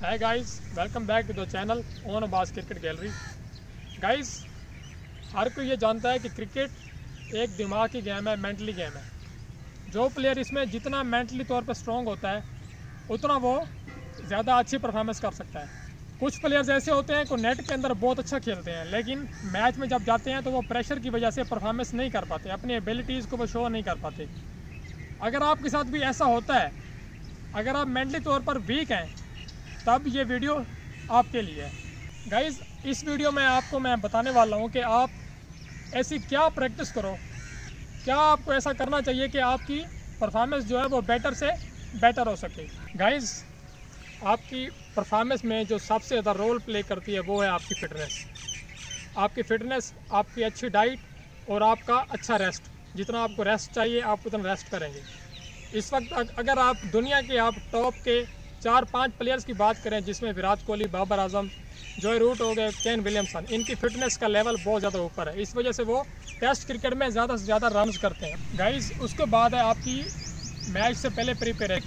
Hi guys, welcome back to the channel on Abbas Cricket Gallery. Guys, हर कोई ये जानता है कि क्रिकेट एक दिमाग की गेम है मेंटली गेम है। जो प्लेयर इसमें जितना मेंटली तौर पर स्ट्रॉन्ग होता है उतना वो ज़्यादा अच्छी परफॉर्मेंस कर सकता है। कुछ प्लेयर्स ऐसे होते हैं को नेट के अंदर बहुत अच्छा खेलते हैं लेकिन मैच में जब जाते हैं तो वो प्रेशर की वजह से परफॉर्मेंस नहीं कर पाते अपनी एबिलिटीज़ को वो शो नहीं कर पाते। अगर आपके साथ भी ऐसा होता है अगर आप मेंटली तौर पर वीक हैं तब ये वीडियो आपके लिए है। गाइज़ इस वीडियो में आपको मैं बताने वाला हूँ कि आप ऐसी क्या प्रैक्टिस करो। क्या आपको ऐसा करना चाहिए कि आपकी परफॉर्मेंस जो है वो बेटर से बेटर हो सके। गाइज़ आपकी परफॉर्मेंस में जो सबसे ज़्यादा रोल प्ले करती है वो है आपकी फ़िटनेस आपकी फ़िटनेस आपकी अच्छी डाइट और आपका अच्छा रेस्ट जितना आपको रेस्ट चाहिए, आप उतना रेस्ट करेंगे। इस वक्त अगर आप दुनिया के आप टॉप के चार पाँच प्लेयर्स की बात करें जिसमें विराट कोहली, बाबर आज़म जॉय रूट हो गए केन विलियमसन इनकी फिटनेस का लेवल बहुत ज़्यादा ऊपर है। इस वजह से वो टेस्ट क्रिकेट में ज़्यादा से ज़्यादा रन करते हैं। गाइस उसके बाद है आपकी मैच से पहले प्रिपेयर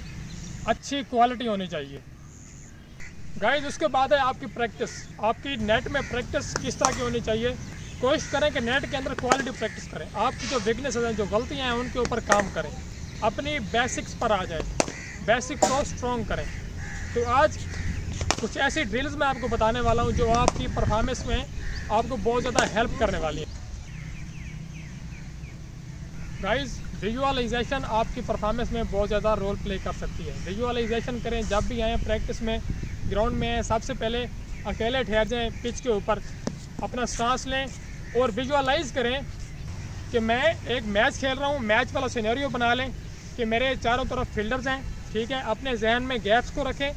अच्छी क्वालिटी होनी चाहिए। गाइस उसके बाद है आपकी प्रैक्टिस आपकी नेट में प्रैक्टिस किस तरह की होनी चाहिए? कोशिश करें कि नेट के अंदर क्वालिटी प्रैक्टिस करें। आपकी जो वीकनेस हैं, जो गलतियाँ हैं, उनके ऊपर काम करें। अपनी बेसिक्स पर आ जाए। बेसिक को स्ट्रॉन्ग करें। तो आज कुछ ऐसी ड्रिल्स मैं आपको बताने वाला हूँ जो आपकी परफॉर्मेंस में आपको बहुत ज़्यादा हेल्प करने वाली है। गाइस विजुअलाइजेशन आपकी परफॉर्मेंस में बहुत ज़्यादा रोल प्ले कर सकती है। विजुअलाइजेशन करें, जब भी आएँ प्रैक्टिस में ग्राउंड में सबसे पहले अकेले ठहर जाएँ पिच के ऊपर, अपना सांस लें और विजुअलाइज करें कि मैं एक मैच खेल रहा हूँ। मैच वाला सीनरियो बना लें कि मेरे चारों तरफ़ फील्डर्स हैं। ठीक है? अपने जहन में गैप्स को रखें,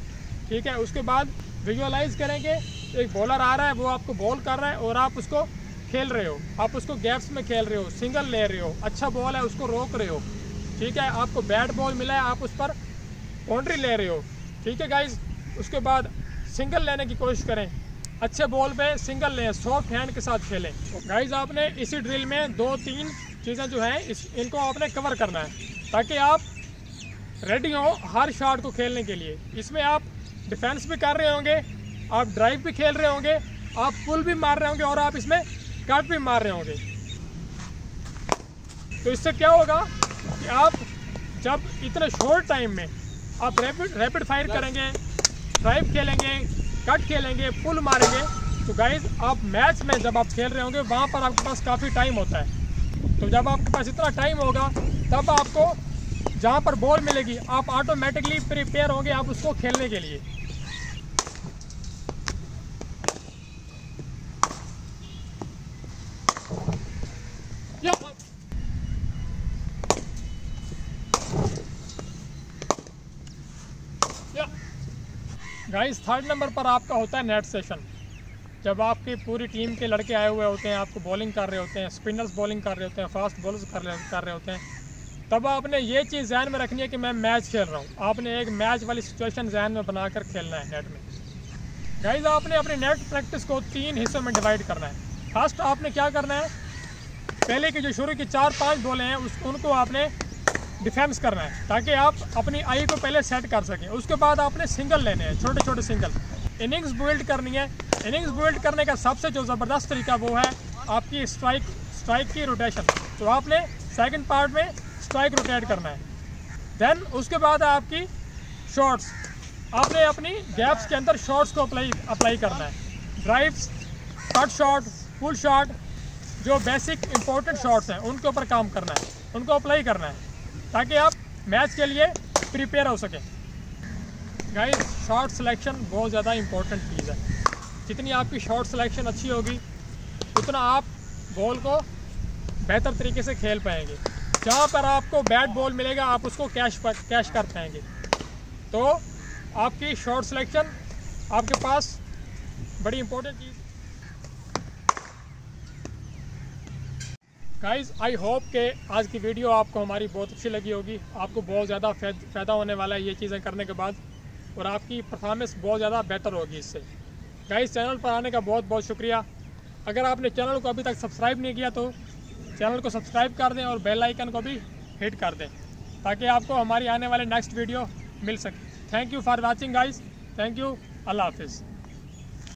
ठीक है? उसके बाद विजुअलाइज करेंगे, एक बॉलर आ रहा है, वो आपको बॉल कर रहा है और आप उसको खेल रहे हो। आप उसको गैप्स में खेल रहे हो सिंगल ले रहे हो अच्छा बॉल है, उसको रोक रहे हो, ठीक है? आपको बैट बॉल मिला है, आप उस पर बाउंड्री ले रहे हो, ठीक है गाइज़ उसके बाद सिंगल लेने की कोशिश करें। अच्छे बॉल पे सिंगल लें सॉफ्ट हैंड के साथ खेलें। गाइज़ आपने इसी ड्रिल में दो तीन चीज़ें जो हैं, इस, इनको आपने कवर करना है, ताकि आप रेडी हो हर शॉट को खेलने के लिए। इसमें आप डिफेंस भी कर रहे होंगे, आप ड्राइव भी खेल रहे होंगे, आप पुल भी मार रहे होंगे और आप इसमें कट भी मार रहे होंगे। तो इससे क्या होगा कि आप जब इतने शॉर्ट टाइम में आप रैपिड रैपिड फायर करेंगे ड्राइव खेलेंगे कट खेलेंगे पुल मारेंगे तो गाइज़ आप मैच में जब आप खेल रहे होंगे, वहाँ पर आपके पास काफ़ी टाइम होता है। तो जब आपके पास इतना टाइम होगा, तब आपको जहाँ पर बॉल मिलेगी, आप ऑटोमेटिकली प्रिपेयर होंगे आप उसको खेलने के लिए। गाइस थर्ड नंबर पर आपका होता है नेट सेशन जब आपकी पूरी टीम के लड़के आए हुए होते हैं, आपको बॉलिंग कर रहे होते हैं स्पिनर्स बॉलिंग कर रहे होते हैं फास्ट बॉलर्स कर रहे कर रहे होते हैं तब आपने ये चीज़ जहन में रखनी है कि मैं मैच खेल रहा हूँ। आपने एक मैच वाली सिचुएशन जहन में बनाकर खेलना है नेट में। गाइज़ आपने अपने नेट प्रैक्टिस को तीन हिस्सों में डिवाइड करना है। फ़र्स्ट आपने क्या करना है? पहले की जो शुरू की चार पाँच बॉलें हैं, उस, उनको आपने डिफेंस करना है, ताकि आप अपनी आई को पहले सेट कर सकें। उसके बाद आपने सिंगल लेने हैं, छोटे छोटे सिंगल इनिंग्स बिल्ड करनी है। इनिंग्स बिल्ड करने का सबसे जो ज़बरदस्त तरीका वो है आपकी स्ट्राइक स्ट्राइक की रोटेशन तो आपने सेकंड पार्ट में स्ट्राइक रोटेट करना है। देन उसके बाद आपकी शॉट्स आपने अपनी गैप्स के अंदर शॉट्स को अप्लाई अप्लाई करना है। Drives cut shot pull shot जो बेसिक इंपॉर्टेंट शॉट्स हैं, उनके ऊपर काम करना है। उनको अप्लाई करना है, ताकि आप मैच के लिए प्रिपेयर हो सकें। गाइस शॉट सिलेक्शन बहुत ज़्यादा इंपॉर्टेंट चीज़ है। जितनी आपकी शॉट सिलेक्शन अच्छी होगी, उतना आप बॉल को बेहतर तरीके से खेल पाएँगे। जहाँ पर आपको बैट बॉल मिलेगा, आप उसको कैश पर, कैश कर पाएँगे। तो आपकी शॉर्ट सिलेक्शन आपके पास बड़ी इंपॉर्टेंट चीज़। गाइज़ आई होप के आज की वीडियो आपको हमारी बहुत अच्छी लगी होगी। आपको बहुत ज़्यादा फ़ायदा होने वाला है ये चीज़ें करने के बाद, और आपकी परफॉर्मेंस बहुत ज़्यादा बेटर होगी इससे। गाइज़ चैनल पर आने का बहुत बहुत शुक्रिया। अगर आपने चैनल को अभी तक सब्सक्राइब नहीं किया तो चैनल को सब्सक्राइब कर दें और बेल आइकन को भी हिट कर दें, ताकि आपको हमारी आने वाले नेक्स्ट वीडियो मिल सके। Thank you for watching guys thank you अल्लाह हाफिज़।